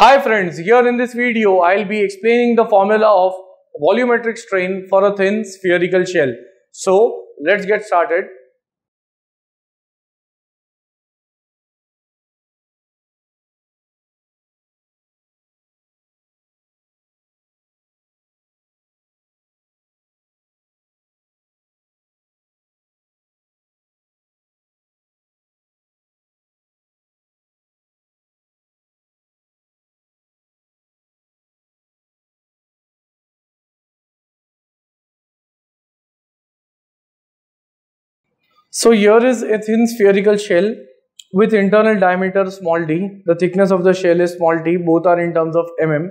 Hi friends, here in this video I'll be explaining the formula of volumetric strain for a thin spherical shell. So let's get started. So here is a thin spherical shell with internal diameter small d. The thickness of the shell is small t. Both are in terms of mm.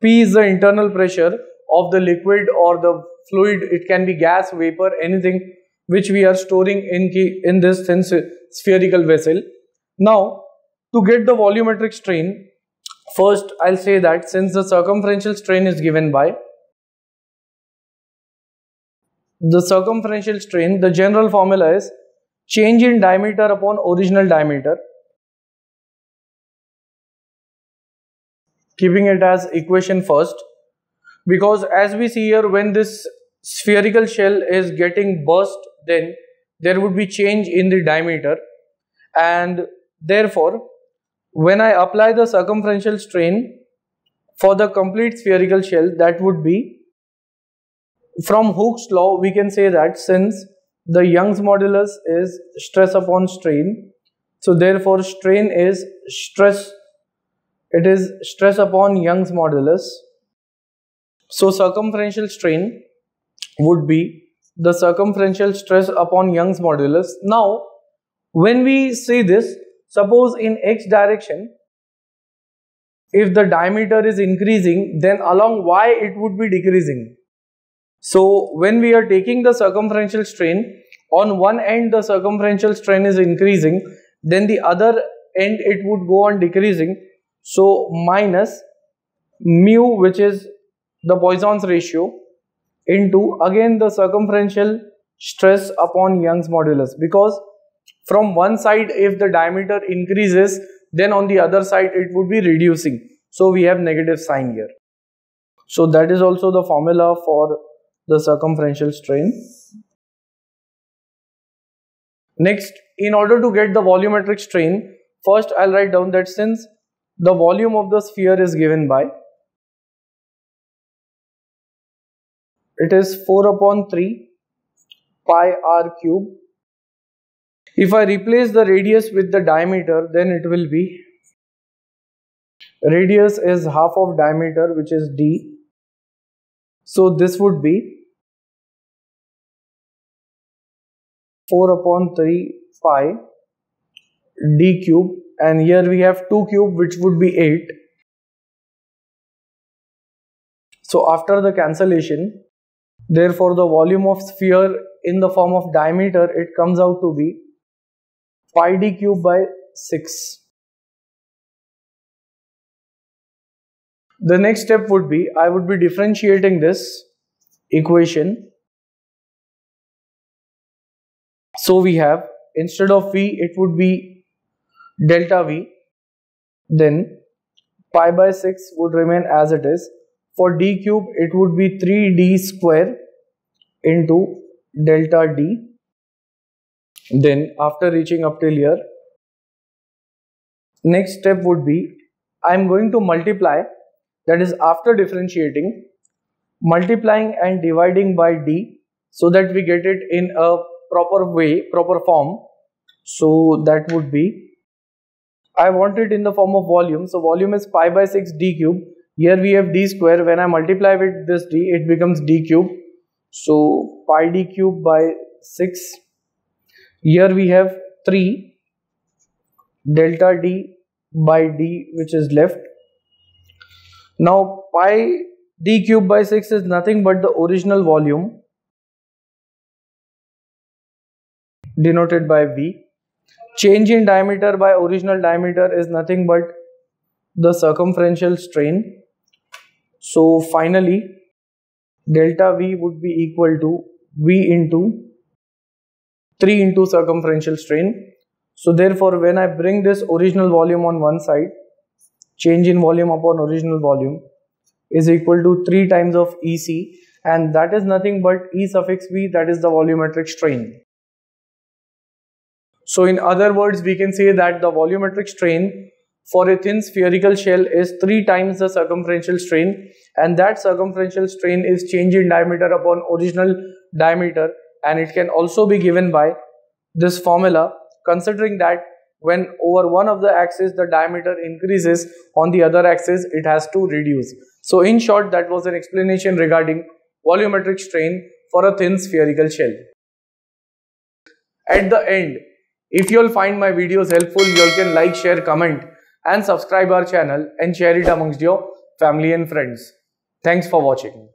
P is the internal pressure of the liquid or the fluid. It can be gas, vapor, anything which we are storing in, in this thin spherical vessel. Now to get the volumetric strain, first I'll say that since the circumferential strain is given by the circumferential strain, the general formula is change in diameter upon original diameter. Keeping it as equation first. Because as we see here, when this spherical shell is getting burst, then there would be change in the diameter. And therefore, when I apply the circumferential strain for the complete spherical shell, that would be from Hooke's law, we can say that since the Young's modulus is stress upon strain, so therefore strain is stress, it is stress upon Young's modulus. So circumferential strain would be the circumferential stress upon Young's modulus. Now, when we see this, suppose in x direction, if the diameter is increasing, then along y it would be decreasing. So when we are taking the circumferential strain, on one end the circumferential strain is increasing, then the other end it would go on decreasing. So minus mu which is the Poisson's ratio into again the circumferential stress upon Young's modulus because from one side if the diameter increases then on the other side it would be reducing. So we have negative sign here. So that is also the formula for the circumferential strain. Next, in order to get the volumetric strain, first I'll write down that since the volume of the sphere is given by it is 4 upon 3 pi r cube. If I replace the radius with the diameter, then it will be radius is half of diameter which is d. So this would be 4 upon 3 pi d cube. And here we have 2 cube which would be 8 so after the cancellation therefore the volume of sphere in the form of diameter it comes out to be pi d cube by 6 the next step would be I would be differentiating this equation So we have instead of V it would be delta V then pi by 6 would remain as it is. For d cube it would be 3d square into delta d. Then after reaching up till here next step would be I am going to multiply that is after differentiating multiplying and dividing by d so that we get it in a proper way, proper form. So that would be, I want it in the form of volume. So volume is pi by 6 d cube. Here we have d square. When I multiply with this d, it becomes d cube. So pi d cube by 6. Here we have 3 delta d by d which is left. Now pi d cube by 6 is nothing but the original volume denoted by V. Change in diameter by original diameter is nothing but the circumferential strain. So finally, delta V would be equal to V into 3 into circumferential strain. So therefore, when I bring this original volume on one side, change in volume upon original volume is equal to 3 times of EC and that is nothing but E suffix V that is the volumetric strain. So in other words we can say that the volumetric strain for a thin spherical shell is 3 times the circumferential strain and that circumferential strain is change in diameter upon original diameter and it can also be given by this formula considering that when over one of the axis the diameter increases on the other axis it has to reduce. So in short that was an explanation regarding volumetric strain for a thin spherical shell. At the end, if you'll find my videos helpful, you can like, share, comment and subscribe our channel and share it amongst your family and friends. Thanks for watching.